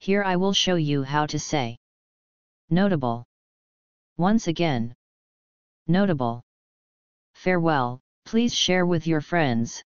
Here I will show you how to say. Notable. Once again. Notable. Farewell, please share with your friends.